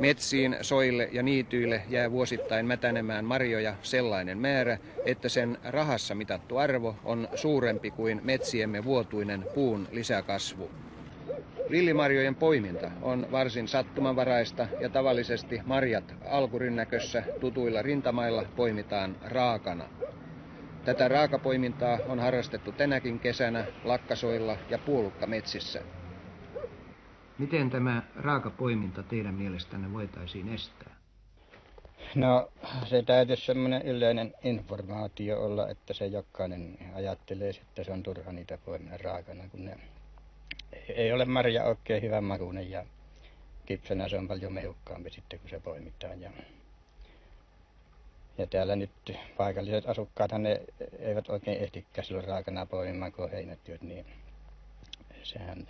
Metsiin, soille ja niityille jää vuosittain mätänemään marjoja sellainen määrä, että sen rahassa mitattu arvo on suurempi kuin metsiemme vuotuinen puun lisäkasvu. Villimarjojen poiminta on varsin sattumanvaraista ja tavallisesti marjat alkurinnäkössä tutuilla rintamailla poimitaan raakana. Tätä raakapoimintaa on harrastettu tänäkin kesänä lakkasoilla ja puolukkametsissä. Miten tämä raakapoiminta teidän mielestänne voitaisiin estää? No se täytyisi semmoinen yleinen informaatio olla, että se jokainen ajattelee, että se on turha niitä poimia raakana, kun ne ei ole marja oikein hyvän makuinen ja kipsenä se on paljon mehukkaampi sitten kun se poimitaan. Ja, ja täällä nyt paikalliset asukkaat ne eivät oikein ehtikään silloin raakana poimimaan, kun heinätyöt, niin sehän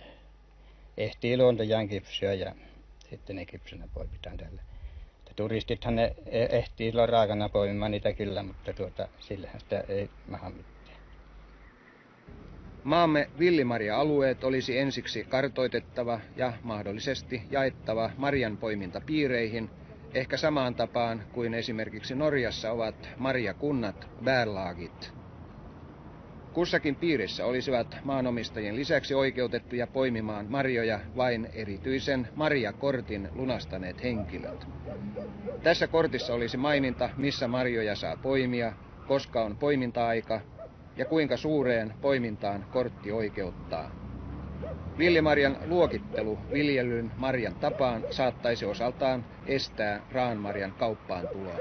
ehtii luontojaan kypsyä ja sitten ne kypsänä poimitaan täällä. Turistithan ne e-, ehtii silloin raakana poimimaan niitä kyllä, mutta tuota, sillähän sitä ei maha mitään. Maamme villimarja-alueet olisi ensiksi kartoitettava ja mahdollisesti jaettava marjanpoimintapiireihin, ehkä samaan tapaan kuin esimerkiksi Norjassa ovat marjakunnat, bärlaagit. Kussakin piirissä olisivat maanomistajien lisäksi oikeutettuja poimimaan marjoja vain erityisen marjakortin lunastaneet henkilöt. Tässä kortissa olisi maininta, missä marjoja saa poimia, koska on poiminta-aika ja kuinka suureen poimintaan kortti oikeuttaa. Villimarjan luokittelu viljelyn marjan tapaan saattaisi osaltaan estää raanmarjan kauppaan tuloa.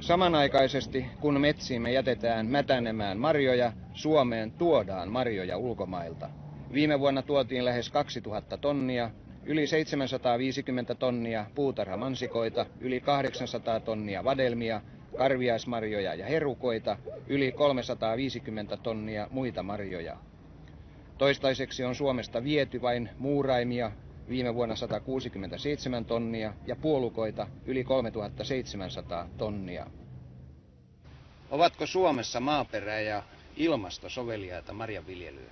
Samanaikaisesti, kun metsiimme jätetään mätänemään marjoja, Suomeen tuodaan marjoja ulkomailta. Viime vuonna tuotiin lähes 2000 tonnia, yli 750 tonnia puutarhamansikoita, yli 800 tonnia vadelmia karviaismarjoja ja herukoita, yli 350 tonnia muita marjoja. Toistaiseksi on Suomesta viety vain muuraimia, viime vuonna 167 tonnia, ja puolukoita yli 3700 tonnia. Ovatko Suomessa maaperä ja ilmasto soveliaita marjanviljelyyn?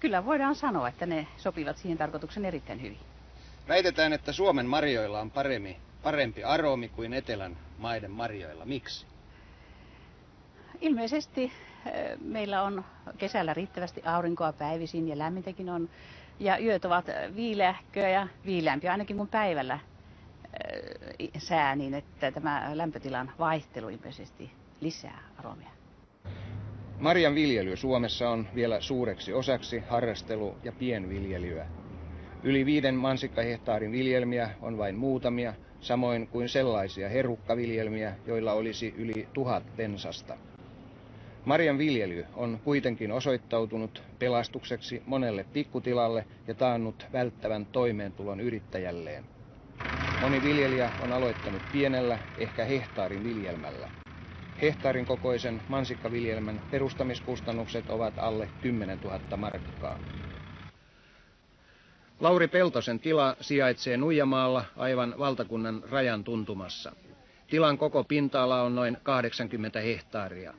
Kyllä voidaan sanoa, että ne sopivat siihen tarkoituksen erittäin hyvin. Väitetään, että Suomen marjoilla on paremmin parempi aromi kuin etelän maiden marjoilla. Miksi? Ilmeisesti meillä on kesällä riittävästi aurinkoa päivisin ja lämmintäkin on. Ja yöt ovat viileähköä ja viileämpiä ainakin kuin päivällä sää, niin että tämä lämpötilan vaihtelu ilmeisesti lisää aromia. Marjan viljely Suomessa on vielä suureksi osaksi harrastelu- ja pienviljelyä. Yli viiden mansikkahehtaarin viljelmiä on vain muutamia, samoin kuin sellaisia herukkaviljelmiä, joilla olisi yli tuhat pensasta. Marjan viljely on kuitenkin osoittautunut pelastukseksi monelle pikkutilalle ja taannut välttävän toimeentulon yrittäjälleen. Moni viljelijä on aloittanut pienellä, ehkä hehtaarin viljelmällä. Hehtaarin kokoisen mansikkaviljelmän perustamiskustannukset ovat alle 10 000 markkaa. Lauri Peltosen tila sijaitsee Nuijamaalla aivan valtakunnan rajan tuntumassa. Tilan koko pinta-ala on noin 80 hehtaaria.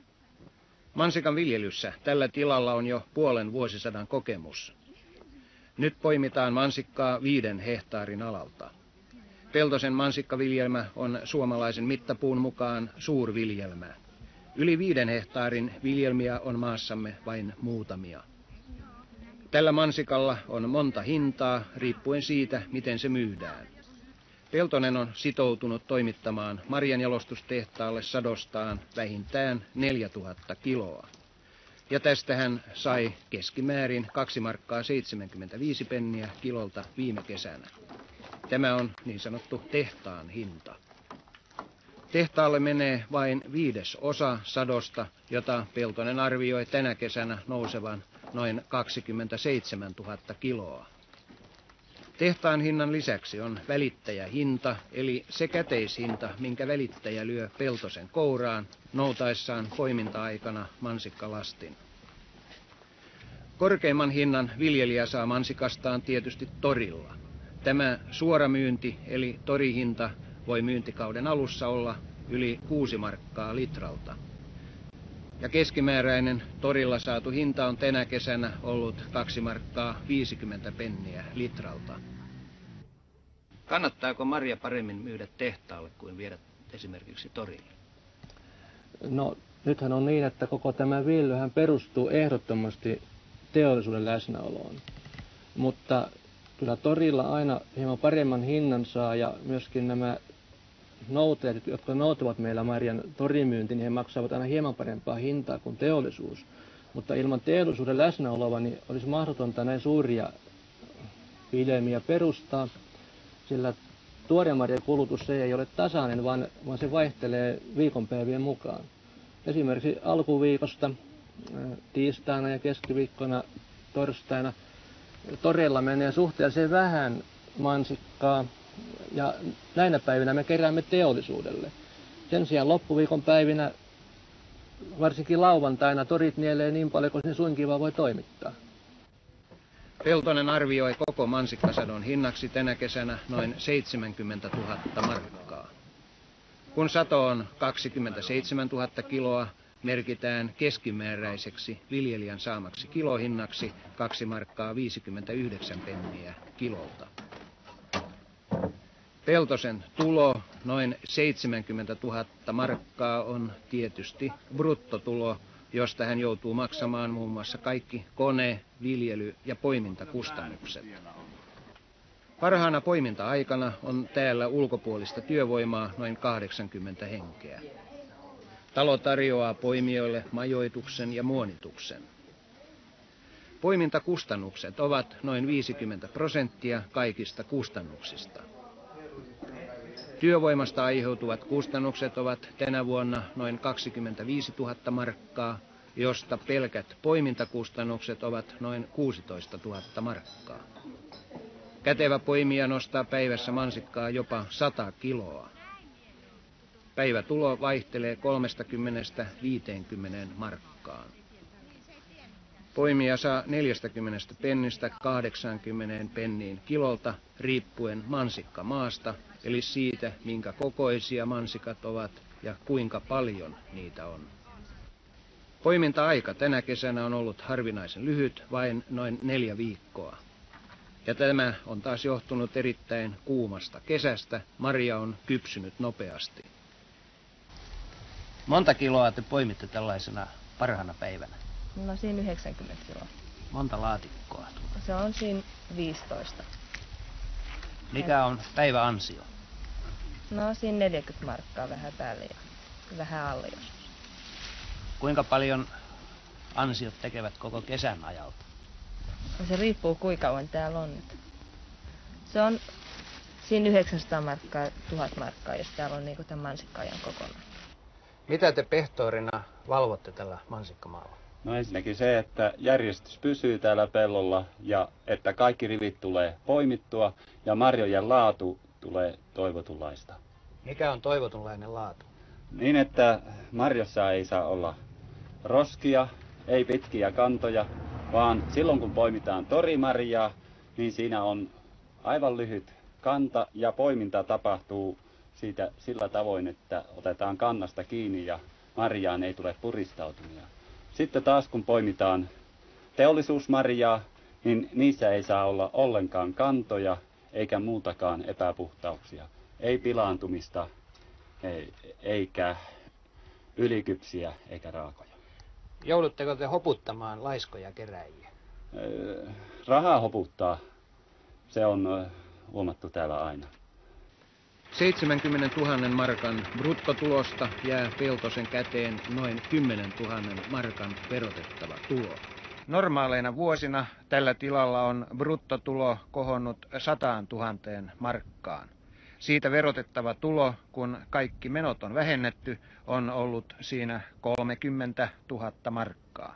Mansikan viljelyssä tällä tilalla on jo puolen vuosisadan kokemus. Nyt poimitaan mansikkaa viiden hehtaarin alalta. Peltosen mansikkaviljelmä on suomalaisen mittapuun mukaan suurviljelmä. Yli viiden hehtaarin viljelmiä on maassamme vain muutamia. Tällä mansikalla on monta hintaa, riippuen siitä, miten se myydään. Peltonen on sitoutunut toimittamaan marjanjalostustehtaalle sadostaan vähintään 4000 kiloa. Ja tästä hän sai keskimäärin 2 markkaa 75 penniä kilolta viime kesänä. Tämä on niin sanottu tehtaan hinta. Tehtaalle menee vain viides osa sadosta, jota Peltonen arvioi tänä kesänä nousevan noin 27 000 kiloa. Tehtaan hinnan lisäksi on välittäjähinta, eli se käteishinta, minkä välittäjä lyö peltosen kouraan noutaessaan poiminta-aikana mansikkalastin. Korkeimman hinnan viljelijä saa mansikastaan tietysti torilla. Tämä suora myynti, eli torihinta, voi myyntikauden alussa olla yli 6 markkaa litralta ja keskimääräinen torilla saatu hinta on tänä kesänä ollut 2 markkaa 50 penniä litralta. Kannattaako marja paremmin myydä tehtaalle kuin viedä esimerkiksi torille? No nythän on niin, että koko tämä viljelyhän perustuu ehdottomasti teollisuuden läsnäoloon. Mutta kyllä torilla aina hieman paremman hinnan saa ja myöskin nämä noutajat, jotka noutavat meillä marjan torimyynti, niin he maksavat aina hieman parempaa hintaa kuin teollisuus. Mutta ilman teollisuuden läsnäoloa niin olisi mahdotonta näin suuria viljelmiä perustaa, sillä tuoremarjan kulutus se ei ole tasainen, vaan, vaan se vaihtelee viikonpäivien mukaan. Esimerkiksi alkuviikosta tiistaina ja keskiviikkona torstaina torilla menee suhteellisen vähän mansikkaa ja näinä päivinä me keräämme teollisuudelle. Sen sijaan loppuviikon päivinä, varsinkin lauantaina, torit nielee niin paljon kuin ne suinkin voi toimittaa. Peltonen arvioi koko mansikkasadon hinnaksi tänä kesänä noin 70 000 markkaa. Kun sato on 27 000 kiloa, merkitään keskimääräiseksi viljelijän saamaksi kilohinnaksi 2 markkaa 59 penniä kilolta. Peltosen tulo, noin 70 000 markkaa, on tietysti bruttotulo, josta hän joutuu maksamaan muun muassa kaikki kone, viljely ja poimintakustannukset. Parhaana poiminta-aikana on täällä ulkopuolista työvoimaa noin 80 henkeä. Talo tarjoaa poimijoille majoituksen ja muonituksen. Poimintakustannukset ovat noin 50 prosenttia kaikista kustannuksista. Työvoimasta aiheutuvat kustannukset ovat tänä vuonna noin 25 000 markkaa, josta pelkät poimintakustannukset ovat noin 16 000 markkaa. Kätevä poimija nostaa päivässä mansikkaa jopa 100 kiloa. Päivätulo vaihtelee 30-50 markkaan. Poimija saa 40 pennistä 80 penniin kilolta riippuen mansikkamaasta, eli siitä, minkä kokoisia mansikat ovat ja kuinka paljon niitä on. Poiminta-aika tänä kesänä on ollut harvinaisen lyhyt, vain noin neljä viikkoa. Ja tämä on taas johtunut erittäin kuumasta kesästä. Maria on kypsynyt nopeasti. Monta kiloa te poimitte tällaisena parhaana päivänä? No siinä 90 kiloa. Monta laatikkoa? Se on siinä 15. Mikä on päiväansio? No siinä 40 markkaa vähän päälle ja vähän alle joskus. Kuinka paljon ansiot tekevät koko kesän ajalta? No se riippuu kuinka kauan täällä on. Se on siinä 900 markkaa, 1000 markkaa, jos täällä on niinku tämän mansikka-ajan kokonaan. Mitä te pehtoorina valvotte tällä mansikkamaalla? No ensinnäkin se, että järjestys pysyy täällä pellolla ja että kaikki rivit tulee poimittua ja marjojen laatu tulee toivotunlaista. Mikä on toivotunlainen laatu? Niin, että marjossa ei saa olla roskia, ei pitkiä kantoja, vaan silloin kun poimitaan torimarjaa, niin siinä on aivan lyhyt kanta ja poiminta tapahtuu siitä sillä tavoin, että otetaan kannasta kiinni ja marjaan ei tule puristautumia. Sitten taas kun poimitaan teollisuusmarjaa, niin niissä ei saa olla ollenkaan kantoja eikä muutakaan epäpuhtauksia. Ei pilaantumista, ei, eikä ylikypsiä eikä raakoja. Joudutteko te hoputtamaan laiskoja keräjiä? Rahaa hoputtaa, se on huomattu täällä aina. 70 000 markan bruttotulosta jää Peltosen käteen noin 10 000 markan verotettava tulo. Normaaleina vuosina tällä tilalla on bruttotulo kohonnut 100 000 markkaan. Siitä verotettava tulo, kun kaikki menot on vähennetty, on ollut siinä 30 000 markkaa.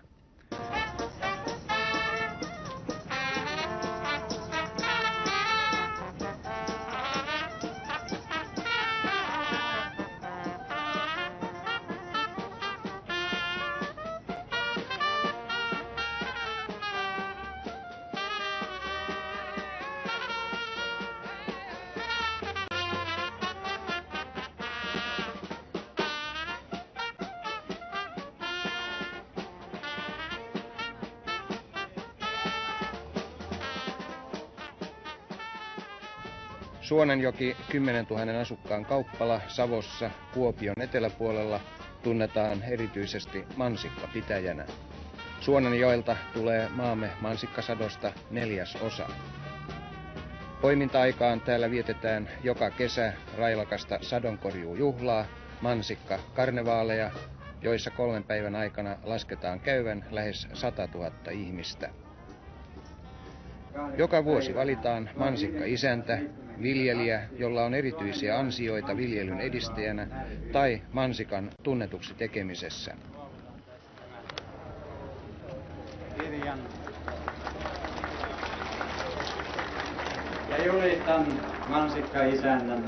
Suonenjoki 10 000 asukkaan kauppala Savossa Kuopion eteläpuolella tunnetaan erityisesti mansikkapitäjänä. Suonenjoelta tulee maamme mansikkasadosta neljäs osa. Poiminta-aikaan täällä vietetään joka kesä railakasta sadonkorjuujuhlaa, mansikka karnevaaleja, joissa kolmen päivän aikana lasketaan käyvän lähes 100 000 ihmistä. Joka vuosi valitaan mansikka isäntä, viljelijä, jolla on erityisiä ansioita viljelyn edistäjänä tai mansikan tunnetuksi tekemisessä. Ja julistan mansikka isännän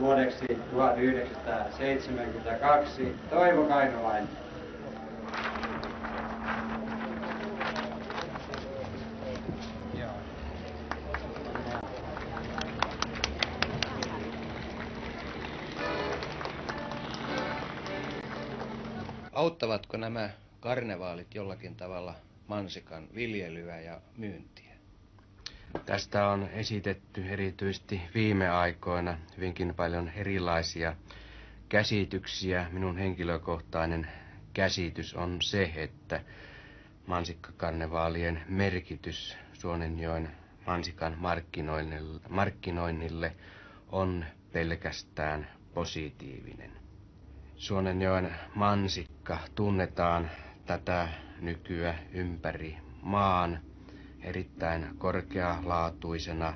vuodeksi 1972 Toivo Kainulainen. Auttavatko nämä karnevaalit jollakin tavalla mansikan viljelyä ja myyntiä? Tästä on esitetty erityisesti viime aikoina hyvinkin paljon erilaisia käsityksiä. Minun henkilökohtainen käsitys on se, että mansikkakarnevaalien merkitys Suonenjoen mansikan markkinoinnille on pelkästään positiivinen. Suonenjoen mansikka tunnetaan tätä nykyä ympäri maan erittäin korkealaatuisena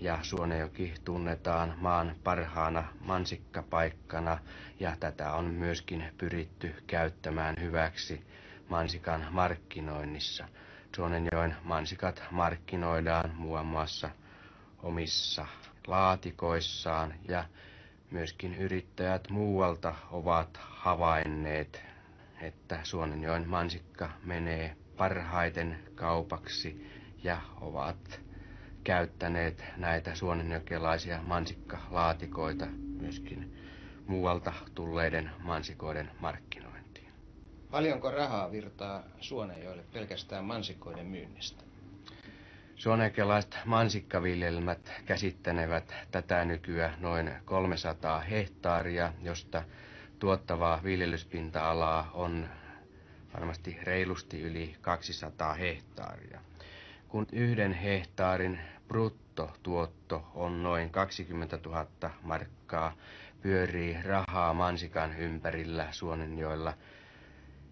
ja Suonejoki tunnetaan maan parhaana mansikkapaikkana ja tätä on myöskin pyritty käyttämään hyväksi mansikan markkinoinnissa. Suonenjoen mansikat markkinoidaan muun muassa omissa laatikoissaan ja myöskin yrittäjät muualta ovat havainneet, että Suonenjoen mansikka menee parhaiten kaupaksi ja ovat käyttäneet näitä suonenjokelaisia mansikkalaatikoita myöskin muualta tulleiden mansikoiden markkinointiin. Paljonko rahaa virtaa Suonenjoelle pelkästään mansikoiden myynnistä? Suonekelaiset mansikkaviljelmät käsittenevät tätä nykyä noin 300 hehtaaria, josta tuottavaa viljelyspinta-alaa on varmasti reilusti yli 200 hehtaaria. Kun yhden hehtaarin bruttotuotto on noin 20 000 markkaa, pyörii rahaa mansikan ympärillä Suonenjoella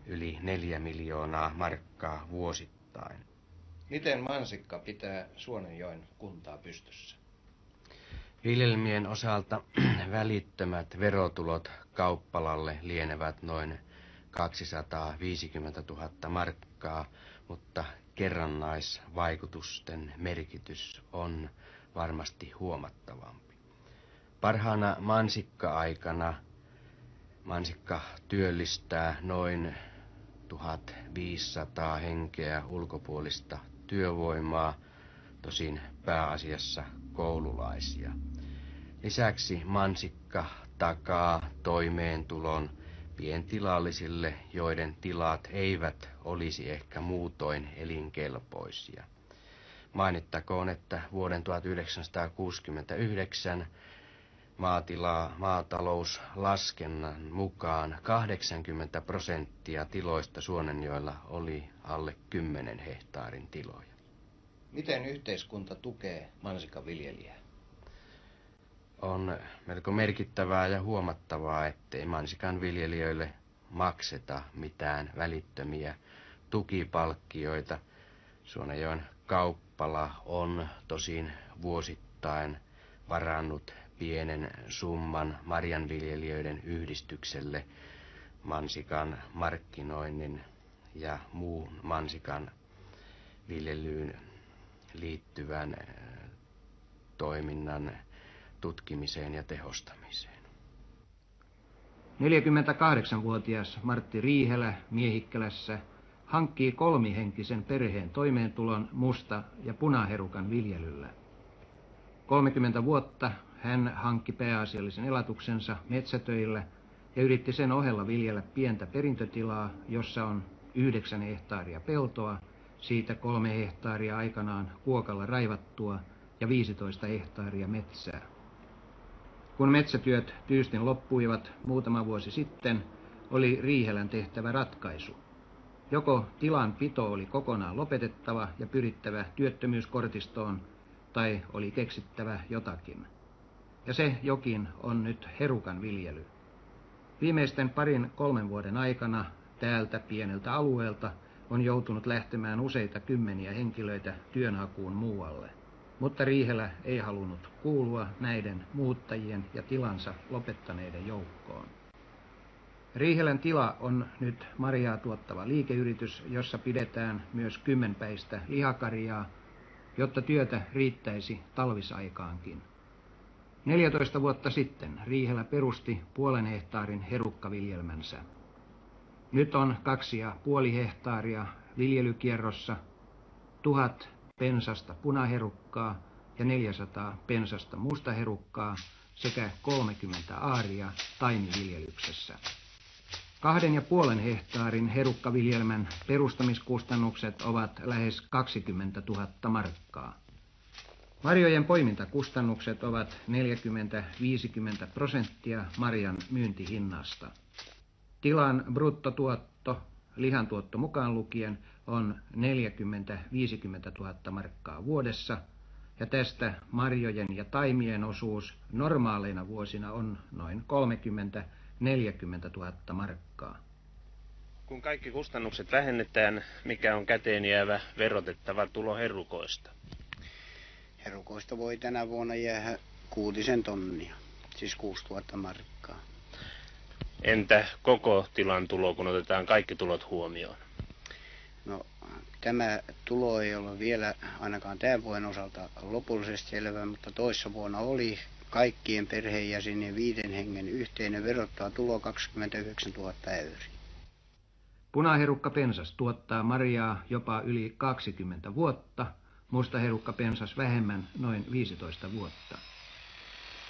yli 4 miljoonaa markkaa vuosittain. Miten mansikka pitää Suonenjoen kuntaa pystyssä? Viljelmien osalta välittömät verotulot kauppalalle lienevät noin 250 000 markkaa, mutta kerrannaisvaikutusten merkitys on varmasti huomattavampi. Parhaana mansikka-aikana mansikka työllistää noin 1500 henkeä ulkopuolista työvoimaa, tosin pääasiassa koululaisia. Lisäksi mansikka takaa toimeentulon pientilallisille, joiden tilat eivät olisi ehkä muutoin elinkelpoisia. Mainittakoon, että vuoden 1969 maatilaa, maatalouslaskennan mukaan 80 prosenttia tiloista Suonenjoella oli alle 10 hehtaarin tiloja. Miten yhteiskunta tukee mansikaviljelijää? On melko merkittävää ja huomattavaa, ettei mansikan viljelijöille makseta mitään välittömiä tukipalkkioita. Suonejoen kauppala on tosin vuosittain varannut pienen summan marjanviljelijöiden yhdistykselle mansikan markkinoinnin ja muun mansikan viljelyyn liittyvän toiminnan tutkimiseen ja tehostamiseen. 48-vuotias Martti Riihelä Miehikkälässä hankkii kolmihenkisen perheen toimeentulon musta- ja punaherukan viljelyllä. 30 vuotta hän hankki pääasiallisen elatuksensa metsätöillä ja yritti sen ohella viljellä pientä perintötilaa, jossa on yhdeksän hehtaaria peltoa, siitä kolme hehtaaria aikanaan kuokalla raivattua ja 15 hehtaaria metsää. Kun metsätyöt tyystin loppuivat muutama vuosi sitten, oli Riihelän tehtävä ratkaisu. Joko tilan pito oli kokonaan lopetettava ja pyrittävä työttömyyskortistoon, tai oli keksittävä jotakin. Ja se jokin on nyt herukan viljely. Viimeisten parin kolmen vuoden aikana täältä pieneltä alueelta on joutunut lähtemään useita kymmeniä henkilöitä työnhakuun muualle. Mutta Riihelä ei halunnut kuulua näiden muuttajien ja tilansa lopettaneiden joukkoon. Riihelän tila on nyt marjaa tuottava liikeyritys, jossa pidetään myös kymmenpäistä lihakarjaa, jotta työtä riittäisi talvisaikaankin. 14 vuotta sitten Riihelä perusti puolen hehtaarin herukkaviljelmänsä. Nyt on kaksi ja puoli hehtaaria viljelykierrossa, tuhat pensasta punaherukkaa ja 400 pensasta mustaherukkaa sekä 30 aaria taimiviljelyksessä. Kahden ja puolen hehtaarin herukkaviljelmän perustamiskustannukset ovat lähes 20 000 markkaa. Marjojen poimintakustannukset ovat 40-50 prosenttia marjan myyntihinnasta. Tilan bruttotuotto, lihantuotto mukaan lukien, on 40-50 000 markkaa vuodessa, ja tästä marjojen ja taimien osuus normaaleina vuosina on noin 30 40 000 markkaa. Kun kaikki kustannukset vähennetään, mikä on käteen jäävä verotettava tulo herukoista? Herukoista voi tänä vuonna jäädä kuutisen tonnia, siis 6000 markkaa. Entä koko tilan tulo, kun otetaan kaikki tulot huomioon? No, tämä tulo ei ole vielä ainakaan tämän vuoden osalta lopullisesti selvä, mutta toissa vuonna oli kaikkien perheenjäsenien viiden hengen yhteinen verottaa tulo 29 000 euroa. Punaherukka pensas tuottaa marjaa jopa yli 20 vuotta, mustaherukka pensas vähemmän noin 15 vuotta.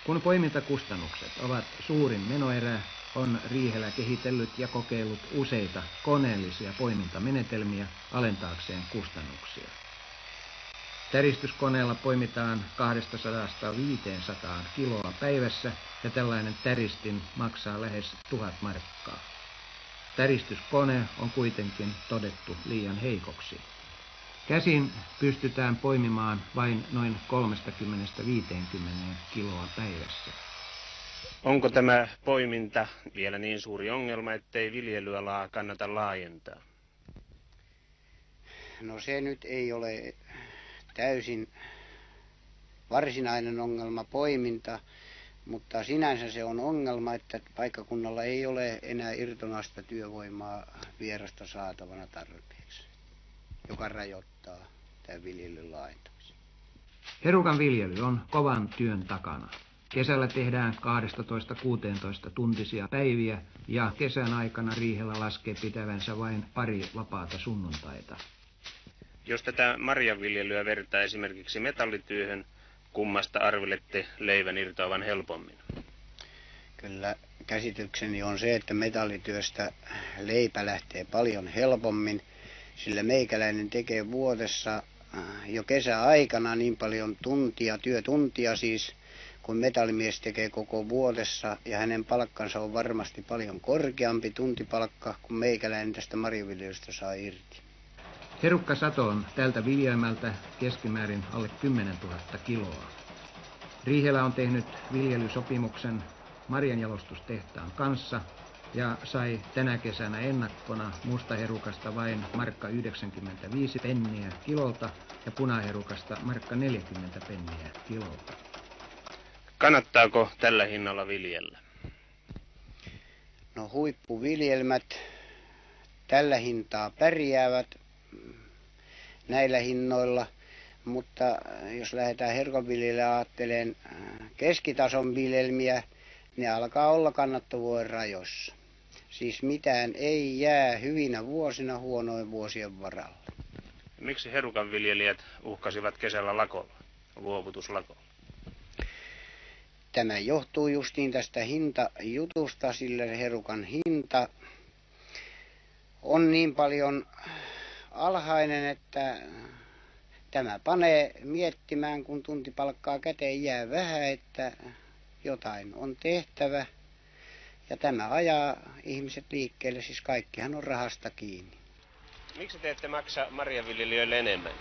Kun poimintakustannukset ovat suurin menoerä, on Riihelä kehitellyt ja kokeillut useita koneellisia poimintamenetelmiä alentaakseen kustannuksia. Täristyskoneella poimitaan 200-500 kiloa päivässä ja tällainen täristin maksaa lähes tuhat markkaa. Täristyskone on kuitenkin todettu liian heikoksi. Käsin pystytään poimimaan vain noin 30-50 kiloa päivässä. Onko tämä poiminta vielä niin suuri ongelma, ettei viljelyalaa kannata laajentaa? No se nyt ei ole täysin varsinainen ongelma poiminta, mutta sinänsä se on ongelma, että paikkakunnalla ei ole enää irtonasta työvoimaa vierasta saatavana tarpeeksi, joka rajoittaa tämän viljelyn laajentamisen. Herukan viljely on kovan työn takana. Kesällä tehdään 12-16 tuntisia päiviä ja kesän aikana riihellä laskee pitävänsä vain pari vapaata sunnuntaita. Jos tätä marjanviljelyä vertaa esimerkiksi metallityöhön, kummasta arvelette leivän irtoavan helpommin? Kyllä käsitykseni on se, että metallityöstä leipä lähtee paljon helpommin, sillä meikäläinen tekee vuodessa äh, jo kesäaikana niin paljon tuntia, työtuntia siis, kun metallimies tekee koko vuodessa ja hänen palkkansa on varmasti paljon korkeampi tuntipalkka kuin meikäläinen tästä marjaviljelystä saa irti. Herukkasato on tältä viljelmältä keskimäärin alle 10 000 kiloa. Riihelä on tehnyt viljelysopimuksen marjanjalostustehtaan kanssa ja sai tänä kesänä ennakkona mustaherukasta vain markka 95 penniä kilolta ja punaherukasta markka 40 penniä kilolta. Kannattaako tällä hinnalla viljellä? No huippuviljelmät tällä hintaa pärjäävät, näillä hinnoilla, mutta jos lähdetään herkonviljelijä ajatteleen äh, keskitason viljelmiä, ne alkaa olla kannattavuuden rajoissa. Siis mitään ei jää hyvinä vuosina huonoin vuosien varalla. Miksi herukan viljelijät uhkasivat kesällä lakolla, luovutuslakolla? Tämä johtuu justiin tästä hintajutusta, sillä herukan hinta on niin paljon alhainen, että tämä panee miettimään, kun tuntipalkkaa käteen jää vähän, että jotain on tehtävä. Ja tämä ajaa ihmiset liikkeelle, siis kaikkihan on rahasta kiinni. Miksi te ette maksa marjaviljelijöille enemmän?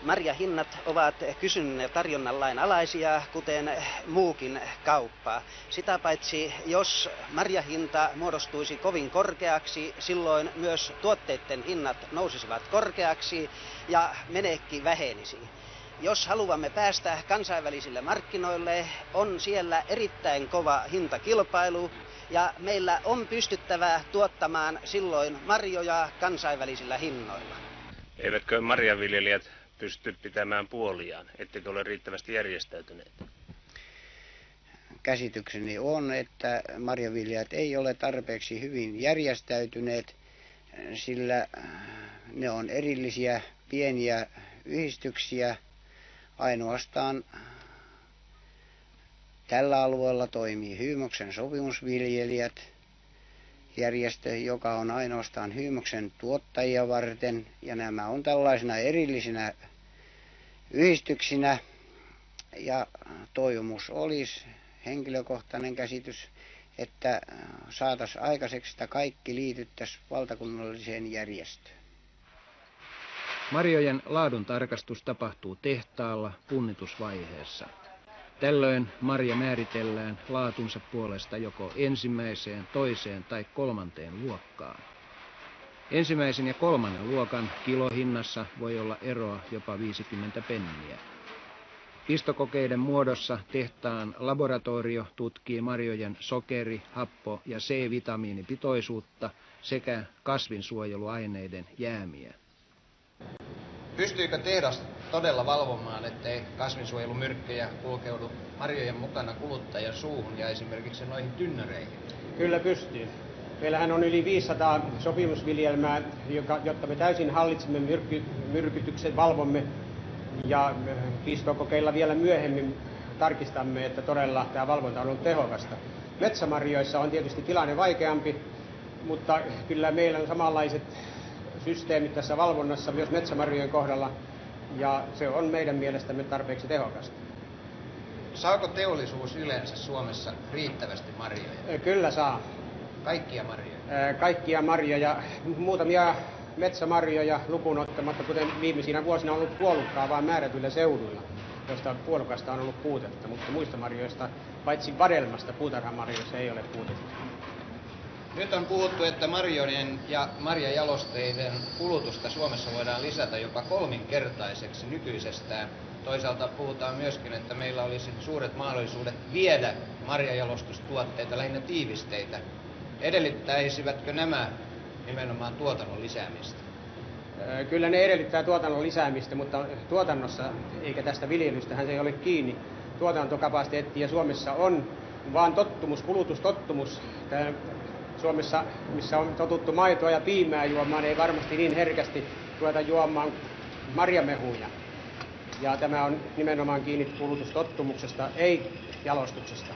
Marjahinnat ovat kysynnän ja tarjonnan lain alaisia, kuten muukin kauppa. Sitä paitsi, jos marjahinta muodostuisi kovin korkeaksi, silloin myös tuotteiden hinnat nousisivat korkeaksi ja menekki vähenisi. Jos haluamme päästä kansainvälisille markkinoille, on siellä erittäin kova hintakilpailu ja meillä on pystyttävä tuottamaan silloin marjoja kansainvälisillä hinnoilla. Eivätkö marjaviljelijät pysty pitämään puoliaan? Ettekö ole riittävästi järjestäytyneet? Käsitykseni on, että marjaviljelijät ei ole tarpeeksi hyvin järjestäytyneet, sillä ne on erillisiä pieniä yhdistyksiä. Ainoastaan tällä alueella toimii Hyymoksen sopimusviljelijät, järjestö, joka on ainoastaan Hyymoksen tuottajia varten, ja nämä on tällaisina erillisinä yhdistyksinä, ja toivomus olisi henkilökohtainen käsitys, että saataisiin aikaiseksi, että kaikki liityttäisiin valtakunnalliseen järjestöön. Marjojen laadun tarkastus tapahtuu tehtaalla punnitusvaiheessa. Tällöin marja määritellään laatunsa puolesta joko ensimmäiseen, toiseen tai kolmanteen luokkaan. Ensimmäisen ja kolmannen luokan kilohinnassa voi olla eroa jopa 50 penniä. Pistokokeiden muodossa tehtaan laboratorio tutkii marjojen sokeri, happo ja C-vitamiinipitoisuutta sekä kasvinsuojeluaineiden jäämiä. Pystyykö tehdas todella valvomaan, ettei kasvinsuojelumyrkkyjä kulkeudu marjojen mukana kuluttajan suuhun ja esimerkiksi noihin tynnöreihin? Kyllä pystyy. Meillähän on yli 500 sopimusviljelmää, jotta me täysin hallitsemme myrky, myrkytyksen, valvomme ja pistokokeilla vielä myöhemmin tarkistamme, että todella tämä valvonta on ollut tehokasta. Metsämarjoissa on tietysti tilanne vaikeampi, mutta kyllä meillä on samanlaiset systeemit tässä valvonnassa myös metsämarjojen kohdalla, ja se on meidän mielestämme tarpeeksi tehokasta. Saako teollisuus yleensä Suomessa riittävästi marjoja? Kyllä saa. Kaikkia marjoja? Kaikkia marjoja. Muutamia metsämarjoja lukuun ottamatta, kuten viimeisinä vuosina on ollut puolukkaa vain määrätyillä seuduilla, joista puolukasta on ollut puutetta, mutta muista marjoista, paitsi vadelmasta puutarhamarjoissa ei ole puutetta. Nyt on puhuttu, että marjojen ja marjajalosteiden kulutusta Suomessa voidaan lisätä jopa kolminkertaiseksi nykyisestään. Toisaalta puhutaan myöskin, että meillä olisi suuret mahdollisuudet viedä marjajalostustuotteita, lähinnä tiivisteitä. Edellyttäisivätkö nämä nimenomaan tuotannon lisäämistä? Kyllä ne edellyttää tuotannon lisäämistä, mutta tuotannossa, eikä tästä viljelystähän se ei ole kiinni. Tuotantokapasiteettia Suomessa on, vaan tottumus, kulutustottumus. Tämä Suomessa, missä on totuttu maitoa ja piimää juomaan, ei varmasti niin herkästi ruveta juomaan marjamehuja. Ja tämä on nimenomaan kiinni kulutustottumuksesta, ei jalostuksesta.